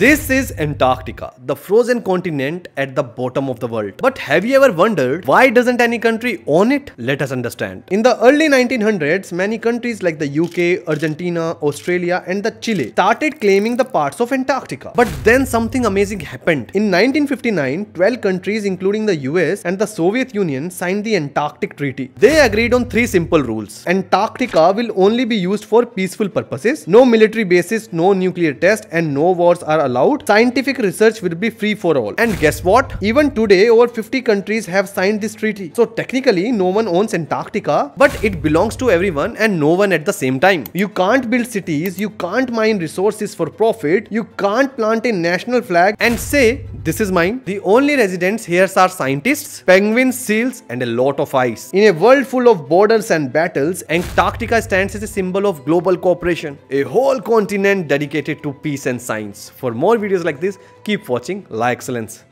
This is Antarctica, the frozen continent at the bottom of the world. But have you ever wondered why doesn't any country own it? Let us understand. In the early 1900s, many countries like the UK, Argentina, Australia and the Chile started claiming the parts of Antarctica. But then something amazing happened. In 1959, 12 countries including the US and the Soviet Union signed the Antarctic Treaty. They agreed on three simple rules. Antarctica will only be used for peaceful purposes. No military bases, no nuclear tests and no wars are allowed. Scientific research will be free for all. And guess what? Even today, over 50 countries have signed this treaty. So technically, no one owns Antarctica, but it belongs to everyone and no one at the same time. You can't build cities, you can't mine resources for profit, you can't plant a national flag and say, this is mine. The only residents here are scientists, penguins, seals, and a lot of ice. In a world full of borders and battles, Antarctica stands as a symbol of global cooperation, a whole continent dedicated to peace and science. For more videos like this, keep watching La Excellence.